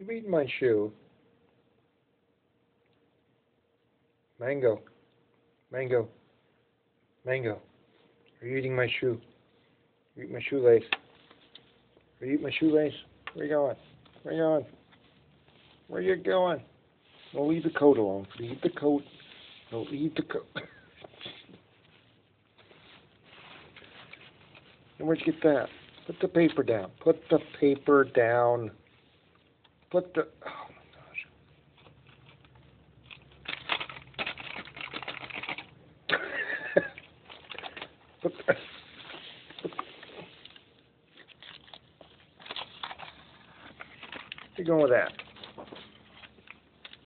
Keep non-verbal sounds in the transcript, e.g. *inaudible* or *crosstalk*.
You eating my shoe. Mango. Mango. Mango. Are you eating my shoe? You eating my shoelace? Are you eating my shoelace? Where you going? Where you going? Where you going? Well, leave the coat alone. Leave the coat. No, leave the coat. and *laughs* where'd you get that? Put the paper down. Put the paper down. Put the. Uh, oh my gosh. *laughs* put the, put, going with that?